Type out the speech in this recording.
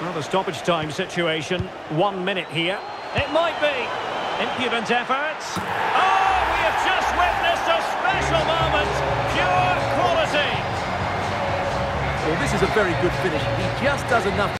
Another stoppage time situation, one minute here. It might be. Impudent efforts. Oh, we have just witnessed a special moment. Pure quality. Well, this is a very good finish. He just does enough.